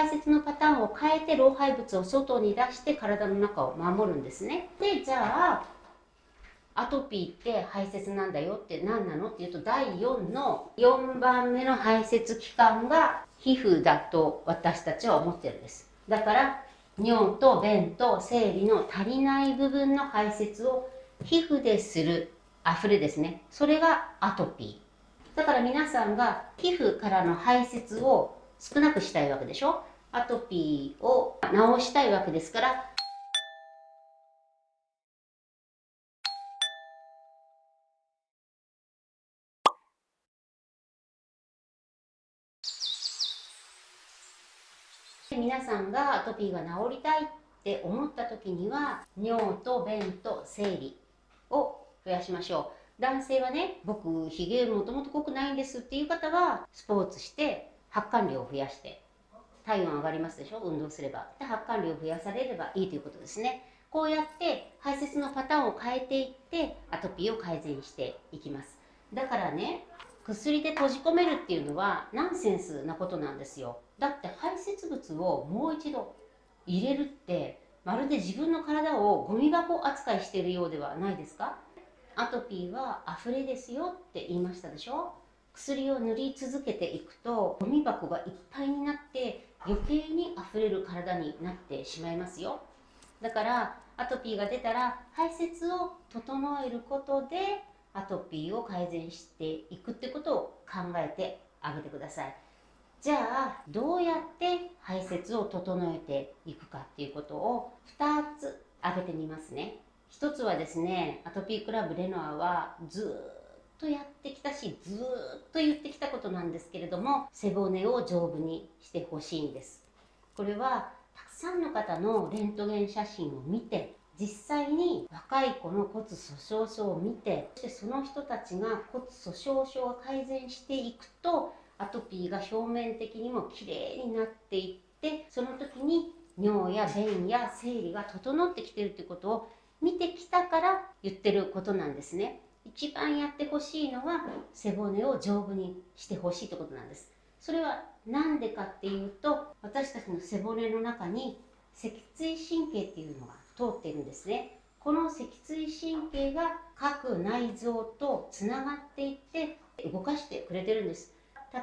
排泄のパターンを変えて老廃物を外に出して体の中を守るんですね。でじゃあアトピーって排泄なんだよって何なのっていうと第4の4番目の排泄器官が皮膚だと私たちは思ってるんです。だから尿と便と生理の足りない部分の排泄を皮膚でする溢れですね。それがアトピー。だから皆さんが皮膚からの排泄を少なくしたいわけでしょ？アトピーを治したいわけですから。皆さんがアトピーが治りたいって思った時には尿と便と生理を増やしましょう。男性はね僕ひげもともと濃くないんですっていう方はスポーツして発汗量を増やして体温上がりますでしょ？運動すれば。で発汗量を増やされればいいということですね。こうやって排泄のパターンを変えていってアトピーを改善していきます。だからね薬で閉じ込めるっていうのはナンセンスなことなんですよ。だって排泄物をもう一度入れるってまるで自分の体をゴミ箱扱いしているようではないですか？アトピーは溢れですよって言いましたでしょ？薬を塗り続けていくとゴミ箱がいっぱいになって余計に溢れる体になってしまいますよ。だからアトピーが出たら排泄を整えることでアトピーを改善していくってことを考えてあげてください。じゃあどうやって排泄を整えていくかっていうことを2つ挙げてみますね。1つはですねアトピークラブレノアはずっとやってきたしずっと言ってきたことなんですけれども背骨を丈夫にしてほしいんです。これはたくさんの方のレントゲン写真を見て実際に若い子の骨粗鬆症を見てそしてその人たちが骨粗鬆症が改善していくとアトピーが表面的にもきれいになっていってその時に尿や便や生理が整ってきてるってことを見てきたから言ってることなんですね。一番やってほしいのは背骨を丈夫にしてほしいってことなんです。それは何でかっていうと私たちの背骨の中に脊椎神経っていうのが通っているんですね。この脊椎神経が各内臓とつながっていって動かしてくれてるんです。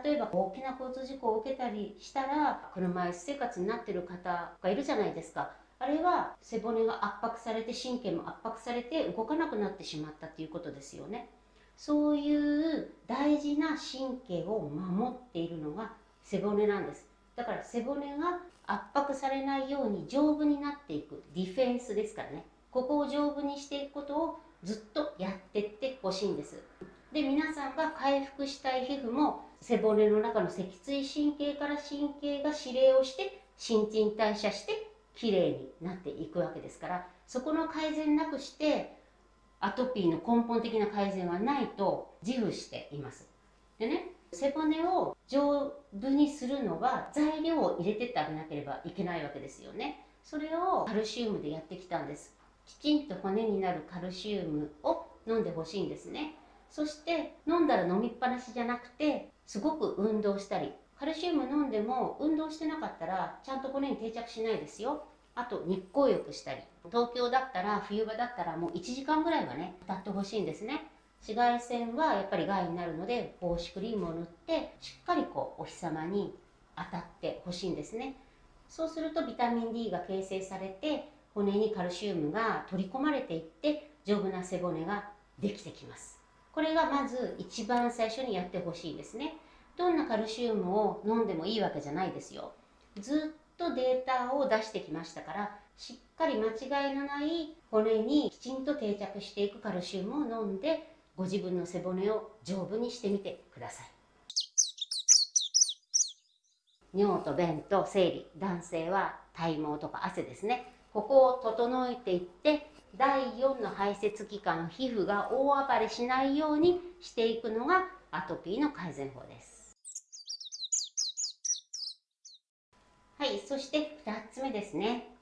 例えば大きな交通事故を受けたりしたら車椅子生活になってる方がいるじゃないですか。あれは背骨が圧迫されて神経も圧迫されて動かなくなってしまったっていうことですよね。そういう大事な神経を守っているのが背骨なんです。だから背骨が圧迫されないように丈夫になっていくディフェンスですからね。ここを丈夫にしていくことをずっとやってってほしいんです。で皆さんが回復したい皮膚も背骨の中の脊椎神経から神経が指令をして新陳代謝してきれいになっていくわけですからそこの改善なくしてアトピーの根本的な改善はないと自負しています。でね背骨を丈夫にするのは材料を入れてってあげなければいけないわけですよね。それをカルシウムでやってきたんです。きちんと骨になるカルシウムを飲んでほしいんですね。そして飲んだら飲みっぱなしじゃなくてすごく運動したりカルシウム飲んでも運動してなかったらちゃんと骨に定着しないですよ。あと日光浴したり東京だったら冬場だったらもう1時間ぐらいはね当たってほしいんですね。紫外線はやっぱり害になるので防止クリームを塗ってしっかりこうお日様に当たってほしいんですね。そうするとビタミン D が形成されて骨にカルシウムが取り込まれていって丈夫な背骨ができてきます。これがまず一番最初にやってほしいんですね。どんなカルシウムを飲んでもいいわけじゃないですよ。ずっとデータを出してきましたからしっかり間違いのない骨にきちんと定着していくカルシウムを飲んでご自分の背骨を丈夫にしてみてください。尿と便と生理男性は体毛とか汗ですね。ここを整えていって第4の排泄器官皮膚が大暴れしないようにしていくのがアトピーの改善法です。はいそして2つ目ですね。